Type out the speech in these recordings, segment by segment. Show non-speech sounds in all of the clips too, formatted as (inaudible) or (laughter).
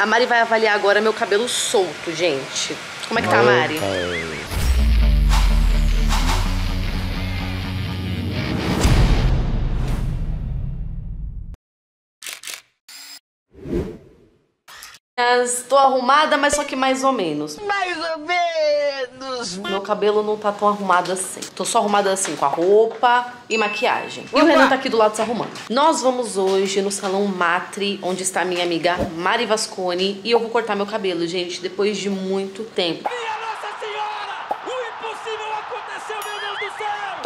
A Mari vai avaliar agora meu cabelo solto, gente. Como é que tá, Mari? Tô arrumada, mas só que mais ou menos. Mais ou menos. Meu cabelo não tá tão arrumado assim. Tô só arrumada assim, com a roupa e maquiagem. E o Renan tá aqui do lado se arrumando. Nós vamos hoje no salão Matri, onde está minha amiga Mari Vasconi. E eu vou cortar meu cabelo, gente, depois de muito tempo.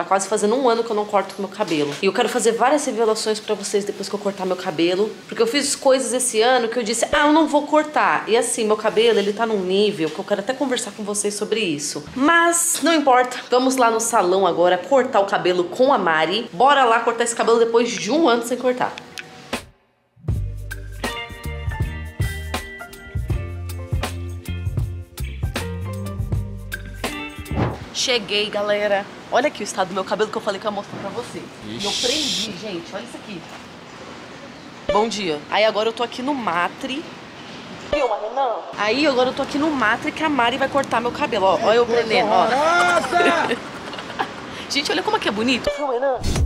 Tá quase fazendo um ano que eu não corto meu cabelo. E eu quero fazer várias revelações pra vocês depois que eu cortar meu cabelo. Porque eu fiz coisas esse ano que eu disse, ah, eu não vou cortar. E assim, meu cabelo, ele tá num nível que eu quero até conversar com vocês sobre isso. Mas, não importa. Vamos lá no salão agora cortar o cabelo com a Mari. Bora lá cortar esse cabelo depois de um ano sem cortar. Cheguei, galera. Olha aqui o estado do meu cabelo que eu falei que eu ia mostrar pra você. E eu prendi, gente. Olha isso aqui. Bom dia. Aí agora eu tô aqui no Matre. Filma, Renan. Aí agora eu tô aqui no Matre que a Mari vai cortar meu cabelo. Ó, olha eu prendendo, ó. (laughs) gente, olha como é que é bonito. Renan.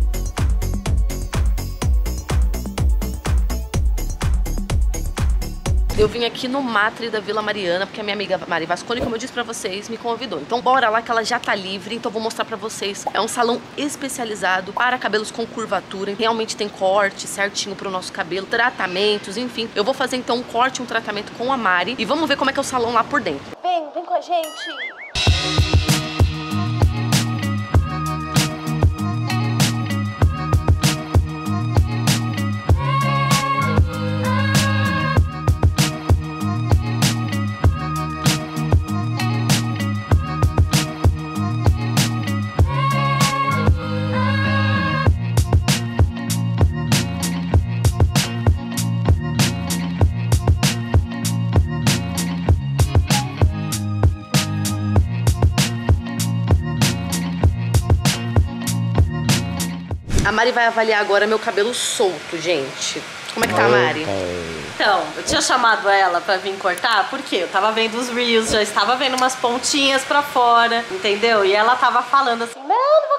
Eu vim aqui no Matre da Vila Mariana, porque a minha amiga Mari Vasconi, como eu disse pra vocês, me convidou. Então bora lá que ela já tá livre, então vou mostrar pra vocês. É um salão especializado para cabelos com curvatura. Realmente tem corte certinho pro nosso cabelo, tratamentos, enfim. Eu vou fazer então um corte, um tratamento com a Mari e vamos ver como é que é o salão lá por dentro. Vem, vem com a gente! Mari vai avaliar agora meu cabelo solto, gente. Como é que tá, Mari? Então, eu tinha chamado ela pra vir cortar, porque eu tava vendo os reels, já estava vendo umas pontinhas pra fora, entendeu? E ela tava falando assim, não, não vou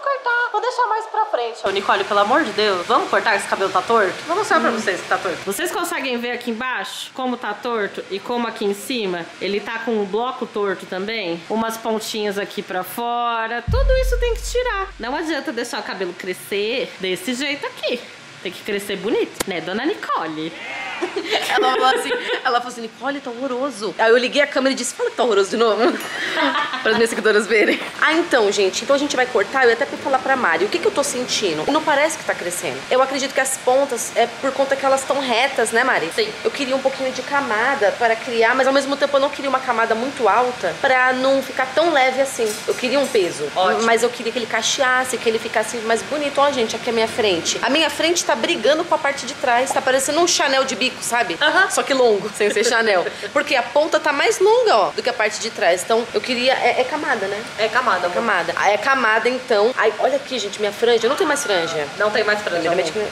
vou deixar mais pra frente. Ô, Nicole, pelo amor de Deus, vamos cortar esse cabelo tá torto? Vou mostrar pra vocês que tá torto. Vocês conseguem ver aqui embaixo como tá torto e como aqui em cima ele tá com um bloco torto também? Umas pontinhas aqui pra fora, tudo isso tem que tirar. Não adianta deixar o cabelo crescer desse jeito aqui. Tem que crescer bonito, né, dona Nicole? (laughs) Ela falou assim, ela falou assim, Nicole, tá horroroso. Aí eu liguei a câmera e disse, fala que tá horroroso de novo. (laughs) para as minhas seguidoras verem. Ah, então, gente, então a gente vai cortar, eu até pra falar pra Mari, o que que eu tô sentindo? Não parece que tá crescendo. Eu acredito que as pontas é por conta que elas estão retas, né, Mari? Sim. Eu queria um pouquinho de camada para criar, mas ao mesmo tempo eu não queria uma camada muito alta pra não ficar tão leve assim. Eu queria um peso. Ótimo. Mas eu queria que ele cacheasse, que ele ficasse mais bonito. Ó, gente, aqui é a minha frente. A minha frente tá brigando com a parte de trás. Tá parecendo um Chanel de bico, sabe? Aham. Só que longo, sem ser Chanel. Porque a ponta tá mais longa, ó, do que a parte de trás. Então, eu queria... É, é camada, né? É camada, amor. Camada. Aí é camada, então. Aí, olha aqui, gente, minha franja. Eu não tenho mais franja. Não tem mais franja.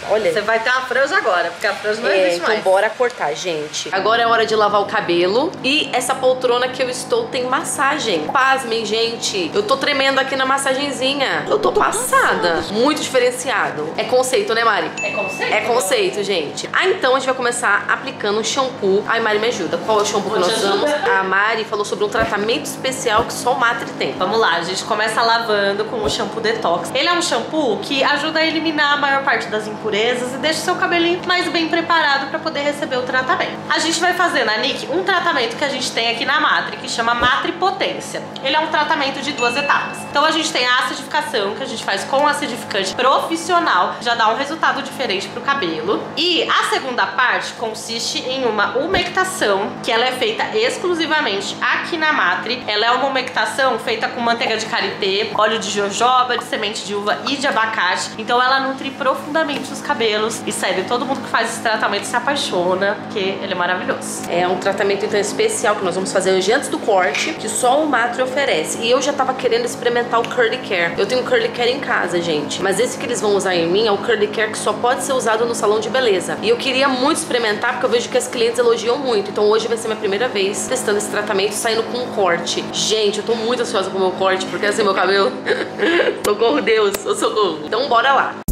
Olha. Você vai ter uma franja agora, porque a franja não É, existe então mais. bora cortar, gente. Agora é hora de lavar o cabelo. E essa poltrona que eu estou tem massagem. Pasmem, gente. Eu tô tremendo aqui na massagenzinha. Eu tô passada. Muito diferenciado. É conceito, né, Mari? É conceito? É conceito, gente. Ah, então a gente vai começar aplicando um shampoo. Ai, Mari, me ajuda. Qual é o shampoo que nós usamos? A Mari falou sobre um tratamento especial que só o Matri tem. Vamos lá, a gente começa lavando com o shampoo detox. Ele é um shampoo que ajuda a eliminar a maior parte das impurezas e deixa o seu cabelinho mais bem preparado para poder receber o tratamento. A gente vai fazer na Nick um tratamento que a gente tem aqui na Matri, que chama Matri Potência. Ele é um tratamento de duas etapas. Então a gente tem a acidificação, que a gente faz com acidificante profissional, já dá um resultado diferente pro cabelo. E a segunda parte consiste em uma umectação, que ela é feita exclusivamente aqui na Matri. Ela é uma umectação feita com manteiga de karité, óleo de jojoba, de semente de uva e de abacate. Então ela nutre profundamente os cabelos. E sério, todo mundo que faz esse tratamento se apaixona, porque ele é maravilhoso. É um tratamento então especial que nós vamos fazer hoje antes do corte, que só o Matri oferece. E eu já tava querendo experimentar o Curly Care. Eu tenho Curly Care em casa, gente. Mas esse que eles vão usar em mim é o Curly Care que só pode ser usado no salão de beleza. E eu queria muito experimentar incrementar porque eu vejo que as clientes elogiam muito. Então hoje vai ser minha primeira vez testando esse tratamento, saindo com um corte. Gente, eu tô muito ansiosa com o meu corte, porque assim meu cabelo. (laughs) socorro, Deus, socorro. Então bora lá.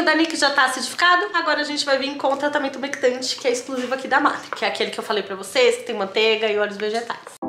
Cabelinho da Nick já tá acidificado, agora a gente vai vir com o tratamento humectante, que é exclusivo aqui da Matri, que é aquele que eu falei pra vocês, que tem manteiga e óleos vegetais.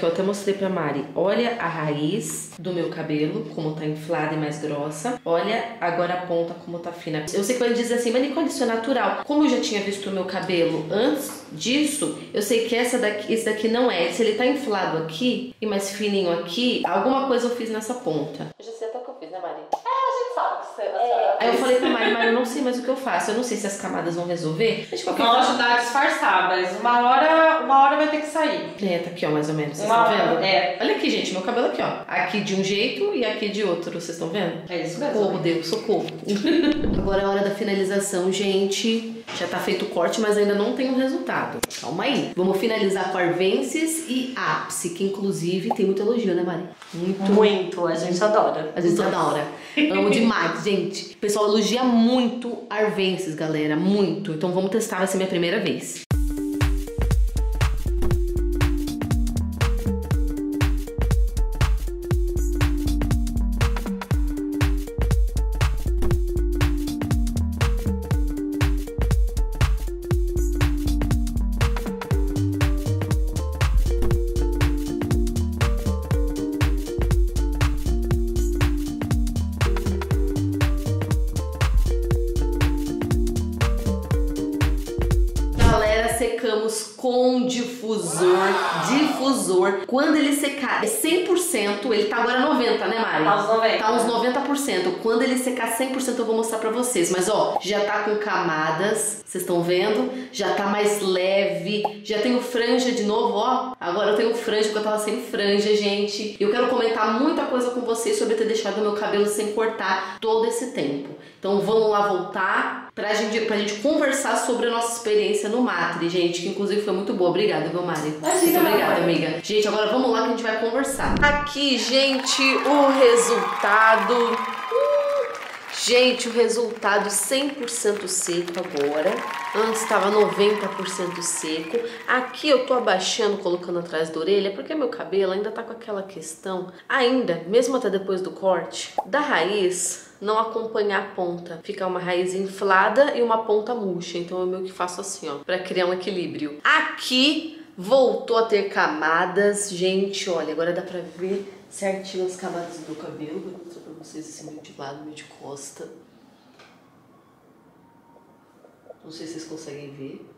Aqui, eu até mostrei pra Mari. Olha a raiz do meu cabelo, como tá inflada e mais grossa. Olha agora a ponta como tá fina. Eu sei que vai dizer assim, mas Nicole, isso é natural. Como eu já tinha visto o meu cabelo antes disso, eu sei que essa daqui, esse daqui não é. Se ele tá inflado aqui e mais fininho aqui, alguma coisa eu fiz nessa ponta. Eu já sei até o que eu fiz, né, Mari? É. Aí eu falei pra Mari, Mari, eu não sei mais o que eu faço. Eu não sei se as camadas vão resolver. Mas de qualquer Vão forma... ajudar a disfarçar, mas uma hora, uma hora vai ter que sair. É, tá aqui, ó, mais ou menos. Vocês Uma estão hora, vendo? é. Olha aqui, gente, meu cabelo aqui, ó. Aqui de um jeito e aqui de outro. Vocês estão vendo? É isso mesmo. Socorro, Deus, socorro. (laughs) Agora é a hora da finalização, gente. Já tá feito o corte, mas ainda não tem o resultado. Calma aí. Vamos finalizar com arvenses e ápice, que inclusive tem muito elogio, né, Mari? Muito. Muito, a gente adora. A gente adora. Amo demais, (laughs) gente. O pessoal elogia muito arvenses, galera. Muito. Então vamos testar, vai ser minha primeira vez. Difusor. Difusor. Quando ele secar, é 100%. Ele tá agora 90, né, Mari? Tá uns 90. Tá uns 90%. Quando ele secar 100%, eu vou mostrar pra vocês. Mas, ó, já tá com camadas. Vocês estão vendo? Já tá mais leve. Já tenho franja de novo, ó. Agora eu tenho franja, porque eu tava sem franja, gente. Eu quero comentar muita coisa com vocês sobre ter deixado meu cabelo sem cortar todo esse tempo. Então vamos lá voltar pra gente, pra gente conversar sobre a nossa experiência no Matri, gente, que inclusive foi muito boa. Obrigada, viu, Mari? Imagina, muito obrigada, amiga. Gente, agora vamos lá que a gente vai conversar. Aqui, gente, o resultado. Hum, Gente, o resultado 100% seco agora. Antes estava 90% seco. Aqui eu tô abaixando, colocando atrás da orelha, porque meu cabelo ainda tá com aquela questão, ainda, mesmo até depois do corte, da raiz não acompanhar a ponta. Fica uma raiz inflada e uma ponta murcha. Então eu meio que faço assim, ó, para criar um equilíbrio. Aqui voltou a ter camadas. Gente, olha, agora dá pra ver certinho as camadas do meu cabelo. Vou mostrar pra vocês esse meio de lado, meio de costa. Não sei se vocês conseguem ver.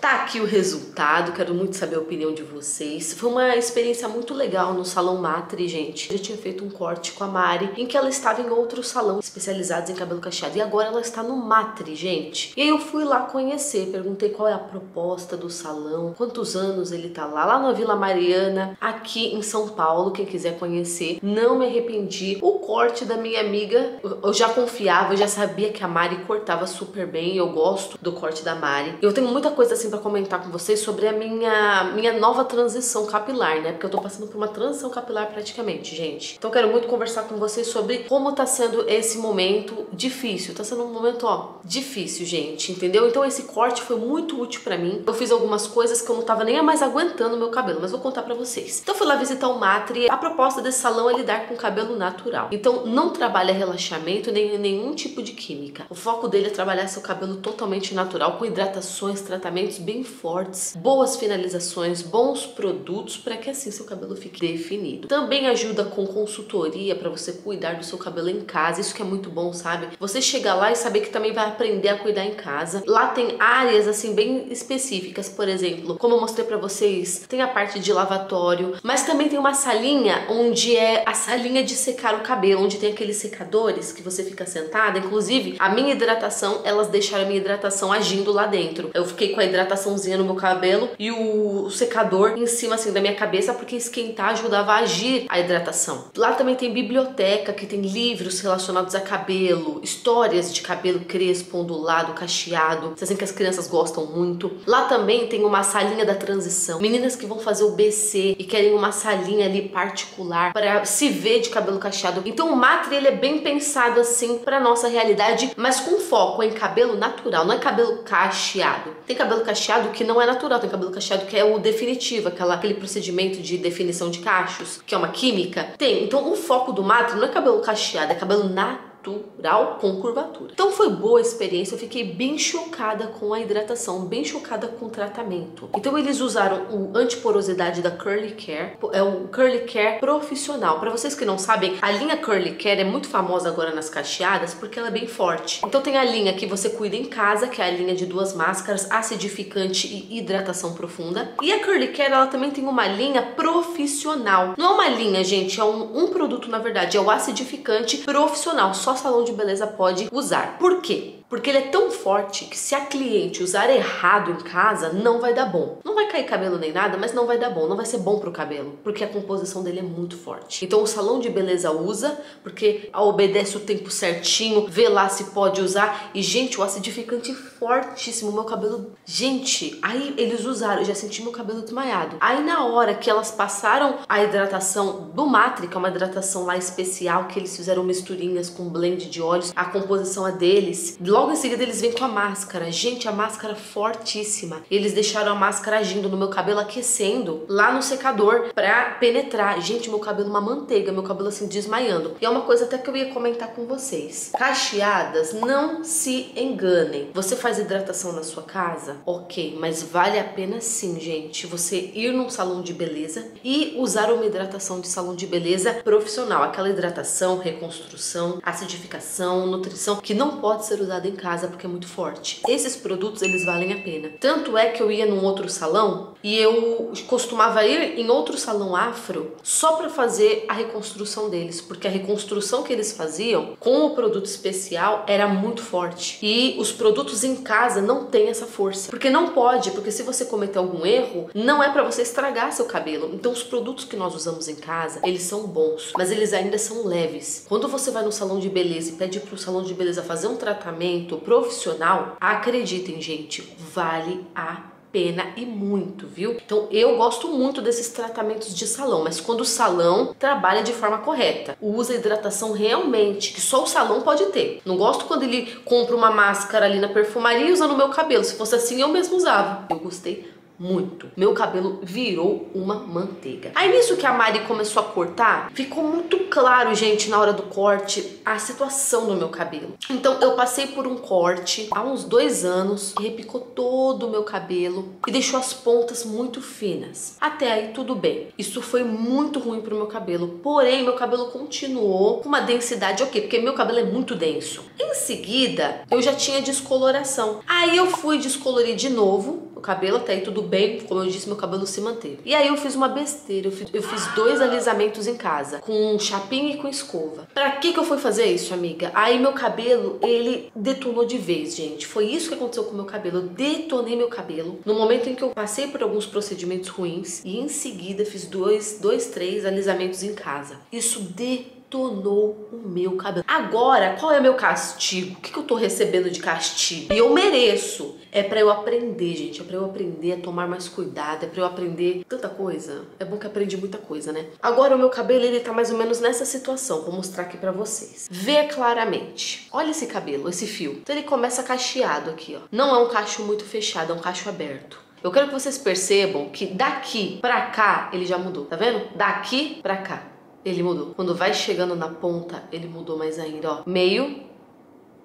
Tá aqui o resultado, quero muito saber a opinião de vocês. Foi uma experiência muito legal no Salão Matri, gente. Eu já tinha feito um corte com a Mari, em que ela estava em outro salão especializado em cabelo cacheado. E agora ela está no Matri, gente. E aí eu fui lá conhecer, perguntei qual é a proposta do salão, quantos anos ele tá lá, lá na Vila Mariana, aqui em São Paulo, quem quiser conhecer. Não me arrependi. O corte da minha amiga, eu já confiava, eu já sabia que a Mari cortava super bem. Eu gosto do corte da Mari. Eu tenho muita coisa assim para comentar com vocês sobre a minha, minha nova transição capilar, né? Porque eu tô passando por uma transição capilar praticamente, gente. Então quero muito conversar com vocês sobre como tá sendo esse momento difícil. Tá sendo um momento, ó, difícil, gente, entendeu? Então esse corte foi muito útil para mim. Eu fiz algumas coisas que eu não tava nem mais aguentando meu cabelo, mas vou contar para vocês. Então fui lá visitar o Matri. A proposta desse salão é lidar com cabelo natural. Então não trabalha relaxamento nem nenhum tipo de química. O foco dele é trabalhar seu cabelo totalmente natural, com hidratações, tratamentos bem fortes, boas finalizações, bons produtos para que assim seu cabelo fique definido. Também ajuda com consultoria para você cuidar do seu cabelo em casa. Isso que é muito bom, sabe? Você chegar lá e saber que também vai aprender a cuidar em casa. Lá tem áreas assim bem específicas, por exemplo, como eu mostrei para vocês, tem a parte de lavatório, mas também tem uma salinha onde é a salinha de secar o cabelo, onde tem aqueles secadores que você fica sentada. Inclusive, a minha hidratação, elas deixaram a minha hidratação agindo lá dentro. Eu fiquei com a hidrataçãozinha no meu cabelo e o secador em cima assim da minha cabeça porque esquentar ajudava a agir a hidratação. Lá também tem biblioteca que tem livros relacionados a cabelo, histórias de cabelo crespo, ondulado, cacheado. Vocês que as crianças gostam muito. Lá também tem uma salinha da transição. Meninas que vão fazer o BC e querem uma salinha ali particular para se ver de cabelo cacheado. Então o Matre ele é bem pensado assim para nossa realidade, mas com foco em cabelo natural, não é cabelo cacheado. Tem cabelo cacheado que não é natural, tem cabelo cacheado que é o definitivo, aquela, aquele procedimento de definição de cachos, que é uma química. Tem. Então o foco do Matre não é cabelo cacheado, é cabelo natural natural com curvatura. Então foi boa a experiência, eu fiquei bem chocada com a hidratação, bem chocada com o tratamento. Então eles usaram o antiporosidade da Curly Care, é o Curly Care profissional. Para vocês que não sabem, a linha Curly Care é muito famosa agora nas cacheadas porque ela é bem forte. Então tem a linha que você cuida em casa, que é a linha de duas máscaras, acidificante e hidratação profunda. E a Curly Care ela também tem uma linha profissional. Não é uma linha, gente, é um, um produto na verdade, é o acidificante profissional. Só só salão de beleza pode usar. Por quê? Porque ele é tão forte que se a cliente usar errado em casa, não vai dar bom. Não vai cair cabelo nem nada, mas não vai dar bom, não vai ser bom pro cabelo, porque a composição dele é muito forte. Então o salão de beleza usa, porque obedece o tempo certinho, vê lá se pode usar. E gente, o acidificante fortíssimo, meu cabelo. Gente, aí eles usaram, eu já senti meu cabelo desmaiado. Aí na hora que elas passaram a hidratação do Matri, que é uma hidratação lá especial, que eles fizeram misturinhas com blend de óleos, a composição é deles. Logo Logo em seguida eles vêm com a máscara. Gente, a máscara fortíssima. Eles deixaram a máscara agindo no meu cabelo, aquecendo lá no secador pra penetrar. Gente, meu cabelo uma manteiga, meu cabelo assim desmaiando. E é uma coisa até que eu ia comentar com vocês. Cacheadas, não se enganem. Você faz hidratação na sua casa? Ok, mas vale a pena sim, gente, você ir num salão de beleza e usar uma hidratação de salão de beleza profissional. Aquela hidratação, reconstrução, acidificação, nutrição, que não pode ser usada em casa porque é muito forte. Esses produtos eles valem a pena. Tanto é que eu ia num outro salão e eu costumava ir em outro salão afro só para fazer a reconstrução deles, porque a reconstrução que eles faziam com o produto especial era muito forte. E os produtos em casa não têm essa força. Porque não pode, porque se você cometer algum erro, não é para você estragar seu cabelo. Então os produtos que nós usamos em casa, eles são bons, mas eles ainda são leves. Quando você vai no salão de beleza e pede pro salão de beleza fazer um tratamento profissional, acreditem, gente, vale a pena e muito, viu? Então eu gosto muito desses tratamentos de salão, mas quando o salão trabalha de forma correta, usa hidratação realmente, que só o salão pode ter. Não gosto quando ele compra uma máscara ali na perfumaria e usa no meu cabelo. Se fosse assim, eu mesmo usava. Eu gostei muito. Meu cabelo virou uma manteiga. Aí nisso que a Mari começou a cortar, ficou muito claro, gente, na hora do corte, a situação do meu cabelo. Então eu passei por um corte há uns dois anos repicou todo o meu cabelo e deixou as pontas muito finas. Até aí tudo bem. Isso foi muito ruim pro meu cabelo. Porém, meu cabelo continuou com uma densidade ok, porque meu cabelo é muito denso. Em seguida, eu já tinha descoloração. Aí eu fui descolorir de novo o cabelo, até aí tudo bem, como eu disse, meu cabelo se manteve. E aí eu fiz uma besteira, eu fiz, eu fiz dois alisamentos em casa, com chapinha e com escova. Pra que que eu fui fazer isso, amiga? Aí meu cabelo, ele detonou de vez, gente. Foi isso que aconteceu com meu cabelo. Eu detonei meu cabelo no momento em que eu passei por alguns procedimentos ruins e em seguida fiz dois, dois, três alisamentos em casa. Isso detonou detonou o meu cabelo. Agora, qual é o meu castigo? O que, que eu tô recebendo de castigo? E eu mereço. É para eu aprender, gente. É para eu aprender a tomar mais cuidado. É para eu aprender tanta coisa. É bom que aprendi muita coisa, né? Agora o meu cabelo, ele tá mais ou menos nessa situação. Vou mostrar aqui para vocês. Vê claramente. Olha esse cabelo, esse fio. Então ele começa cacheado aqui, ó. Não é um cacho muito fechado, é um cacho aberto. Eu quero que vocês percebam que daqui pra cá ele já mudou, tá vendo? Daqui pra cá ele mudou. Quando vai chegando na ponta, ele mudou mais ainda, ó. Meio,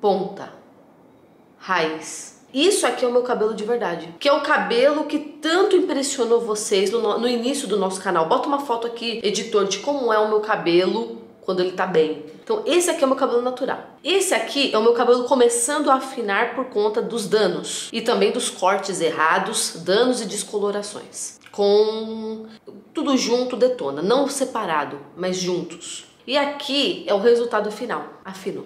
ponta, raiz. Isso aqui é o meu cabelo de verdade. Que é o cabelo que tanto impressionou vocês no, no início do nosso canal. Bota uma foto aqui, editor, de como é o meu cabelo quando ele tá bem. Então, esse aqui é o meu cabelo natural. Esse aqui é o meu cabelo começando a afinar por conta dos danos e também dos cortes errados, danos e descolorações. Com tudo junto detona, não separado, mas juntos. E aqui é o resultado final. Afinou.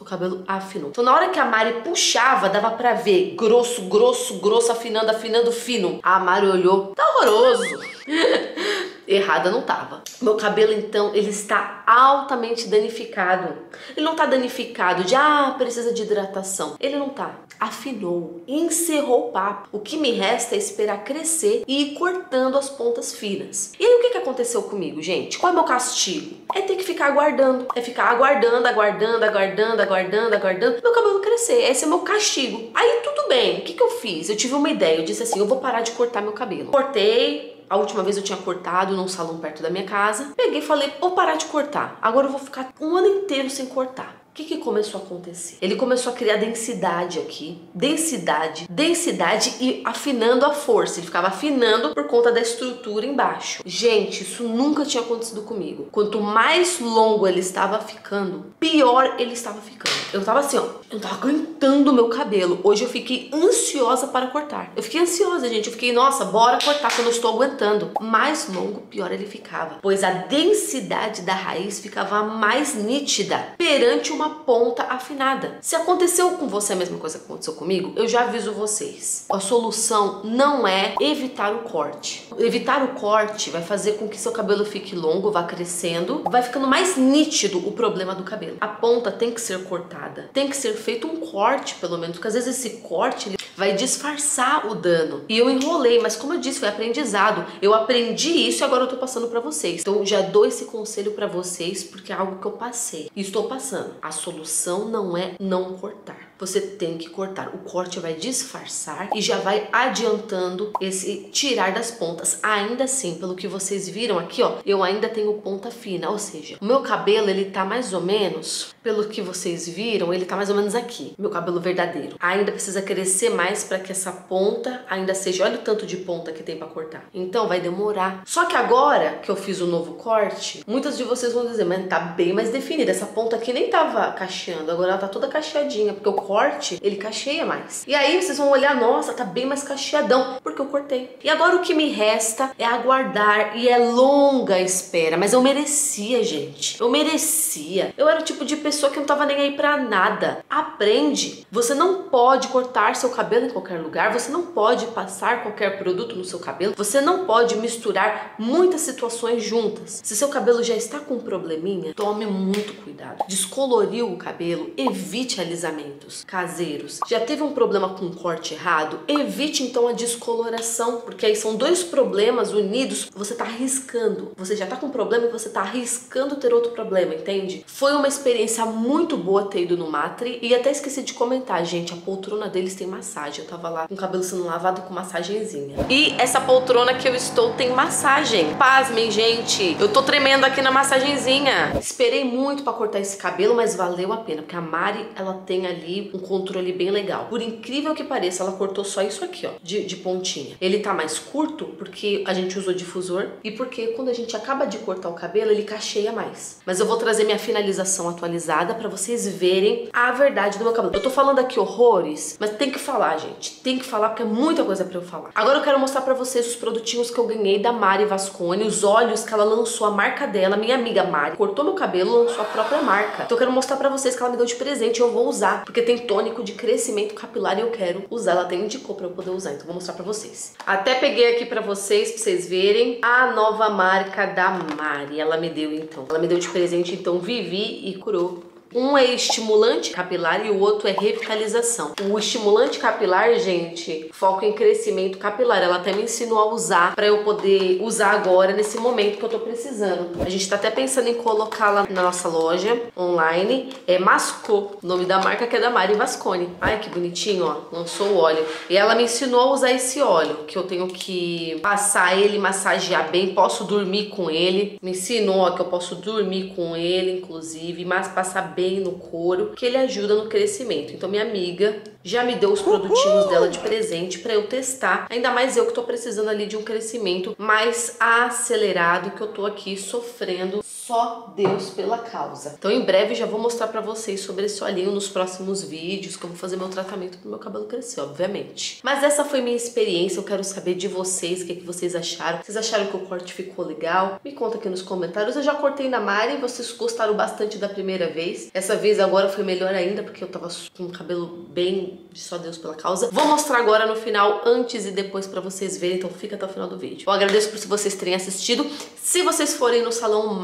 O cabelo afinou. Então, na hora que a Mari puxava, dava pra ver grosso, grosso, grosso, afinando, afinando, fino. A Mari olhou, tá horroroso. (laughs) Errada não tava. Meu cabelo, então, ele está altamente danificado. Ele não tá danificado de, ah, precisa de hidratação. Ele não tá. Afinou, encerrou o papo. O que me resta é esperar crescer e ir cortando as pontas finas. E aconteceu comigo, gente? Qual é o meu castigo? É ter que ficar aguardando. É ficar aguardando, aguardando, aguardando, aguardando, aguardando. Meu cabelo crescer. Esse é o meu castigo. Aí, tudo bem. O que, que eu fiz? Eu tive uma ideia. Eu disse assim, eu vou parar de cortar meu cabelo. Cortei, a última vez eu tinha cortado num salão perto da minha casa. Peguei e falei, vou parar de cortar. Agora eu vou ficar um ano inteiro sem cortar. O que, que começou a acontecer? Ele começou a criar densidade aqui, densidade, densidade e afinando a força. Ele ficava afinando por conta da estrutura embaixo. Gente, isso nunca tinha acontecido comigo. Quanto mais longo ele estava ficando, pior ele estava ficando. Eu tava assim, ó, eu tava aguentando o meu cabelo. Hoje eu fiquei ansiosa para cortar. Eu fiquei ansiosa, gente. Eu fiquei, nossa, bora cortar quando eu estou aguentando. Mais longo, pior ele ficava, pois a densidade da raiz ficava mais nítida perante uma ponta afinada. Se aconteceu com você a mesma coisa que aconteceu comigo, eu já aviso vocês. A solução não é evitar o corte. Evitar o corte vai fazer com que seu cabelo fique longo, vá crescendo, vai ficando mais nítido o problema do cabelo. A ponta tem que ser cortada, tem que ser feito um corte pelo menos, porque às vezes esse corte vai disfarçar o dano. E eu enrolei, mas como eu disse, foi aprendizado. Eu aprendi isso e agora eu tô passando para vocês. Então já dou esse conselho para vocês porque é algo que eu passei e estou passando. A solução não é não cortar você tem que cortar. O corte vai disfarçar e já vai adiantando esse tirar das pontas. Ainda assim, pelo que vocês viram aqui, ó, eu ainda tenho ponta fina, ou seja, o meu cabelo ele tá mais ou menos, pelo que vocês viram, ele tá mais ou menos aqui, meu cabelo verdadeiro. Ainda precisa crescer mais para que essa ponta ainda seja, olha o tanto de ponta que tem para cortar. Então vai demorar. Só que agora que eu fiz o novo corte, muitas de vocês vão dizer, mas tá bem mais definida. Essa ponta aqui nem tava cacheando, agora ela tá toda cacheadinha, porque o corte, ele cacheia mais. E aí vocês vão olhar, nossa, tá bem mais cacheadão, porque eu cortei. E agora o que me resta é aguardar e é longa a espera, mas eu merecia, gente. Eu merecia. Eu era o tipo de pessoa que não tava nem aí pra nada. Aprende. Você não pode cortar seu cabelo em qualquer lugar, você não pode passar qualquer produto no seu cabelo, você não pode misturar muitas situações juntas. Se seu cabelo já está com um probleminha, tome muito cuidado. Descoloriu o cabelo, evite alisamentos caseiros. Já teve um problema com corte errado? Evite então a descoloração, porque aí são dois problemas unidos, você tá arriscando. Você já tá com um problema e você tá arriscando ter outro problema, entende? Foi uma experiência muito boa ter ido no Matre e até esqueci de comentar, gente, a poltrona deles tem massagem. Eu tava lá com o cabelo sendo lavado com massagenzinha. E essa poltrona que eu estou tem massagem. Pasmem, gente. Eu tô tremendo aqui na massagenzinha. Esperei muito para cortar esse cabelo, mas valeu a pena, porque a Mari, ela tem ali um controle bem legal. Por incrível que pareça, ela cortou só isso aqui, ó, de, de pontinha. Ele tá mais curto porque a gente usou difusor e porque quando a gente acaba de cortar o cabelo, ele cacheia mais. Mas eu vou trazer minha finalização atualizada para vocês verem a verdade do meu cabelo. Eu tô falando aqui horrores, mas tem que falar, gente. Tem que falar porque é muita coisa para eu falar. Agora eu quero mostrar para vocês os produtinhos que eu ganhei da Mari Vasconi, os óleos que ela lançou, a marca dela, minha amiga Mari, cortou meu cabelo, lançou a própria marca. Então eu quero mostrar para vocês que ela me deu de presente eu vou usar, porque tem tônico de crescimento capilar e eu quero usar. Ela até indicou para eu poder usar, então vou mostrar para vocês. Até peguei aqui para vocês, para vocês verem a nova marca da Mari. Ela me deu então. Ela me deu de presente então Vivi e curou um é estimulante capilar e o outro é revitalização. O estimulante capilar, gente, foca em crescimento capilar. Ela até me ensinou a usar para eu poder usar agora nesse momento que eu tô precisando. A gente tá até pensando em colocar lá na nossa loja online. É Masco, nome da marca que é da Mari Vasconi. Ai, que bonitinho, ó. Lançou o óleo. E ela me ensinou a usar esse óleo, que eu tenho que passar ele, massagear bem, posso dormir com ele. Me ensinou ó, que eu posso dormir com ele, inclusive, mas passar bem bem no couro, que ele ajuda no crescimento. Então minha amiga já me deu os produtinhos dela de presente para eu testar. Ainda mais eu que tô precisando ali de um crescimento mais acelerado, que eu tô aqui sofrendo só Deus pela causa. Então em breve já vou mostrar para vocês sobre esse olhinho nos próximos vídeos, que eu vou fazer meu tratamento pro meu cabelo crescer, obviamente. Mas essa foi minha experiência, eu quero saber de vocês, o que, é que vocês acharam. Vocês acharam que o corte ficou legal? Me conta aqui nos comentários. Eu já cortei na Mari, vocês gostaram bastante da primeira vez. Essa vez agora foi melhor ainda, porque eu tava com o cabelo bem de só Deus pela causa. Vou mostrar agora no final, antes e depois para vocês verem, então fica até o final do vídeo. Eu agradeço por vocês terem assistido. Se vocês forem no Salão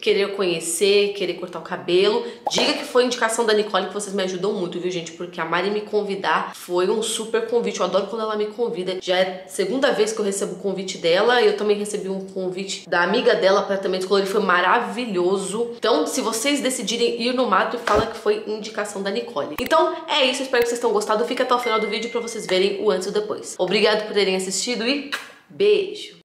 Querer conhecer, querer cortar o cabelo, diga que foi indicação da Nicole, que vocês me ajudam muito, viu, gente? Porque a Mari me convidar foi um super convite. Eu adoro quando ela me convida. Já é segunda vez que eu recebo o convite dela. Eu também recebi um convite da amiga dela para também descolorir. Foi maravilhoso. Então, se vocês decidirem ir no mato, fala que foi indicação da Nicole. Então, é isso. Espero que vocês tenham gostado. Fica até o final do vídeo para vocês verem o antes e o depois. Obrigado por terem assistido e beijo!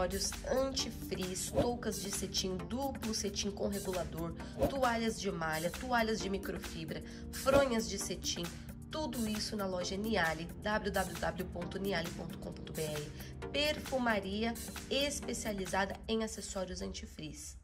Acessórios anti-frizz, toucas de cetim, duplo cetim com regulador, toalhas de malha, toalhas de microfibra, fronhas de cetim, tudo isso na loja Niale, www.niale.com.br. Perfumaria especializada em acessórios anti-frizz.